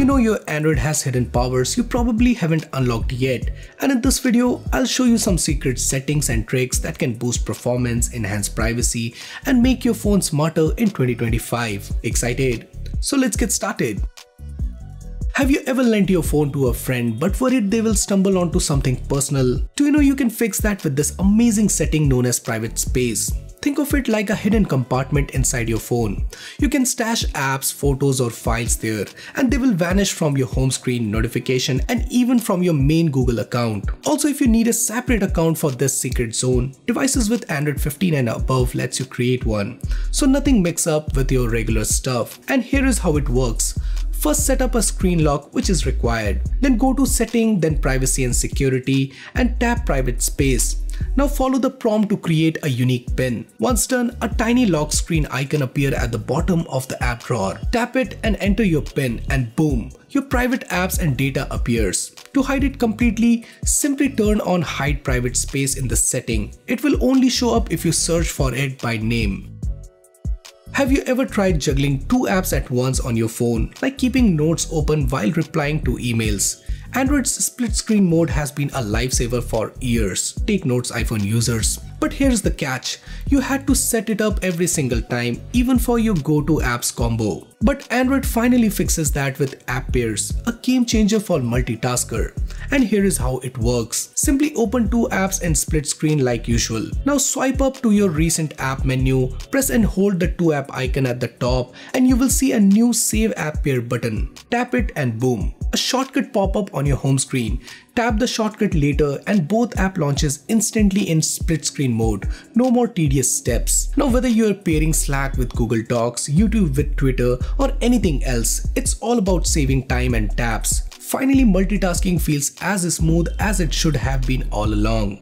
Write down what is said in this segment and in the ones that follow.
you know your Android has hidden powers you probably haven't unlocked yet and in this video I'll show you some secret settings and tricks that can boost performance, enhance privacy and make your phone smarter in 2025. Excited? So let's get started. Have you ever lent your phone to a friend but worried they will stumble onto something personal? Do you know you can fix that with this amazing setting known as private space? Think of it like a hidden compartment inside your phone. You can stash apps, photos or files there and they will vanish from your home screen, notification and even from your main Google account. Also if you need a separate account for this secret zone, devices with Android 15 and above lets you create one. So nothing mix up with your regular stuff. And here is how it works. First set up a screen lock which is required. Then go to setting, then privacy and security and tap private space. Now follow the prompt to create a unique pin. Once done, a tiny lock screen icon appear at the bottom of the app drawer. Tap it and enter your pin and boom, your private apps and data appears. To hide it completely, simply turn on hide private space in the setting. It will only show up if you search for it by name. Have you ever tried juggling two apps at once on your phone, like keeping notes open while replying to emails? Android's split screen mode has been a lifesaver for years. Take notes iPhone users. But here's the catch, you had to set it up every single time, even for your go-to apps combo. But Android finally fixes that with App Pairs, a game changer for multitasker. And here is how it works. Simply open two apps in split screen like usual. Now swipe up to your recent app menu, press and hold the two app icon at the top and you will see a new Save App Pair button. Tap it and boom, a shortcut pop up on your home screen. Tap the shortcut later and both app launches instantly in split screen mode. No more tedious steps. Now whether you're pairing Slack with Google Docs, YouTube with Twitter or anything else, it's all about saving time and taps. Finally multitasking feels as smooth as it should have been all along.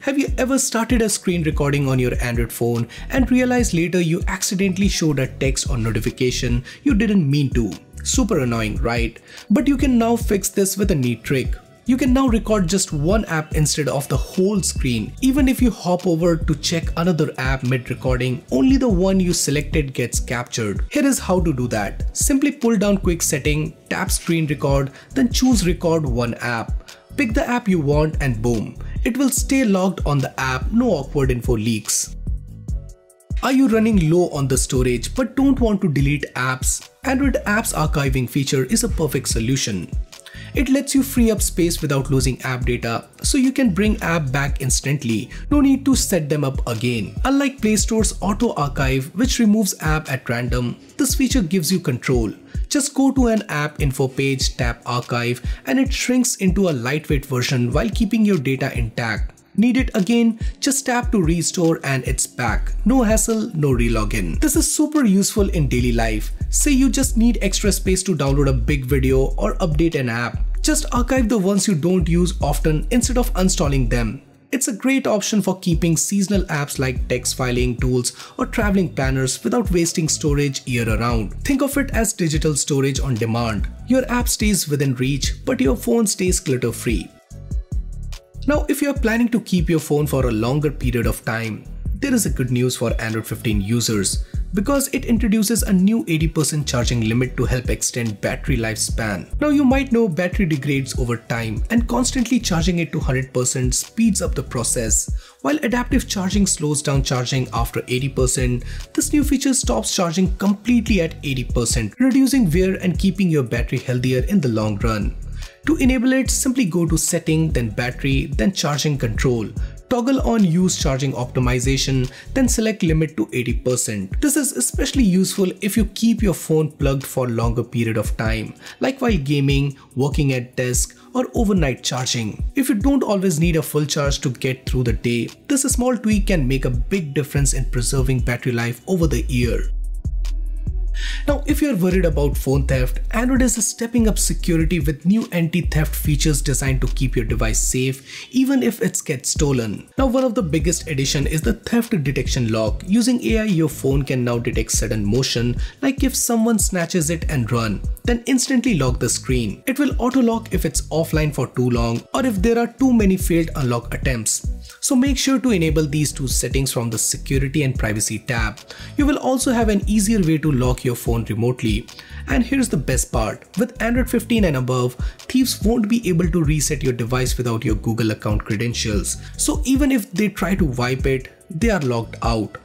Have you ever started a screen recording on your Android phone and realized later you accidentally showed a text or notification you didn't mean to? Super annoying, right? But you can now fix this with a neat trick. You can now record just one app instead of the whole screen. Even if you hop over to check another app mid-recording, only the one you selected gets captured. Here is how to do that. Simply pull down quick setting, tap screen record, then choose record one app. Pick the app you want and boom, it will stay logged on the app, no awkward info leaks. Are you running low on the storage but don't want to delete apps? Android Apps Archiving feature is a perfect solution. It lets you free up space without losing app data, so you can bring app back instantly, no need to set them up again. Unlike Play Store's Auto Archive, which removes app at random, this feature gives you control. Just go to an app info page, tap archive, and it shrinks into a lightweight version while keeping your data intact. Need it again? Just tap to restore and it's back. No hassle, no re-login. This is super useful in daily life. Say you just need extra space to download a big video or update an app. Just archive the ones you don't use often instead of uninstalling them. It's a great option for keeping seasonal apps like text filing tools or traveling planners without wasting storage year around. Think of it as digital storage on demand. Your app stays within reach, but your phone stays clutter free. Now, if you're planning to keep your phone for a longer period of time, there is a good news for Android 15 users because it introduces a new 80% charging limit to help extend battery lifespan. Now you might know battery degrades over time and constantly charging it to 100% speeds up the process. While adaptive charging slows down charging after 80%, this new feature stops charging completely at 80%, reducing wear and keeping your battery healthier in the long run. To enable it, simply go to setting, then battery, then charging control. Toggle on use charging optimization, then select limit to 80%. This is especially useful if you keep your phone plugged for longer period of time, like while gaming, working at desk, or overnight charging. If you don't always need a full charge to get through the day, this small tweak can make a big difference in preserving battery life over the year. Now, if you're worried about phone theft, Android is stepping up security with new anti-theft features designed to keep your device safe even if it gets stolen. Now, one of the biggest addition is the theft detection lock. Using AI, your phone can now detect sudden motion like if someone snatches it and run, then instantly lock the screen. It will auto lock if it's offline for too long or if there are too many failed unlock attempts. So make sure to enable these two settings from the security and privacy tab. You will also have an easier way to lock your phone remotely. And here's the best part, with Android 15 and above, thieves won't be able to reset your device without your Google account credentials. So even if they try to wipe it, they are locked out.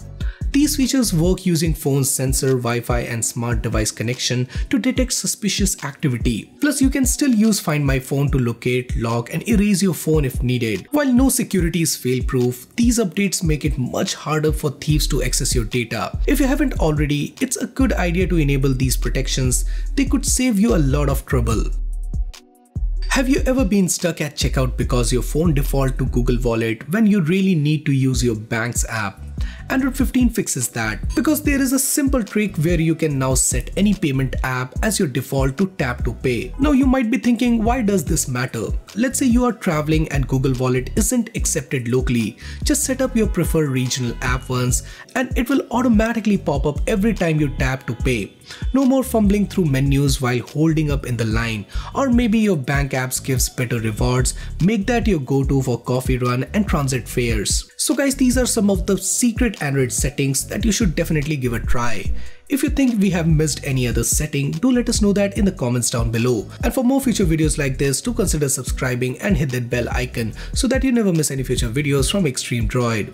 These features work using phone's sensor, Wi-Fi and smart device connection to detect suspicious activity. Plus you can still use Find My Phone to locate, lock and erase your phone if needed. While no security is fail-proof, these updates make it much harder for thieves to access your data. If you haven't already, it's a good idea to enable these protections. They could save you a lot of trouble. Have you ever been stuck at checkout because your phone default to Google Wallet when you really need to use your bank's app? Android 15 fixes that because there is a simple trick where you can now set any payment app as your default to tap to pay. Now you might be thinking why does this matter? Let's say you are traveling and Google Wallet isn't accepted locally. Just set up your preferred regional app once and it will automatically pop up every time you tap to pay. No more fumbling through menus while holding up in the line or maybe your bank apps gives better rewards. Make that your go-to for coffee run and transit fares. So guys these are some of the secret Android settings that you should definitely give a try. If you think we have missed any other setting, do let us know that in the comments down below. And for more future videos like this, do consider subscribing and hit that bell icon so that you never miss any future videos from Xtream Droid.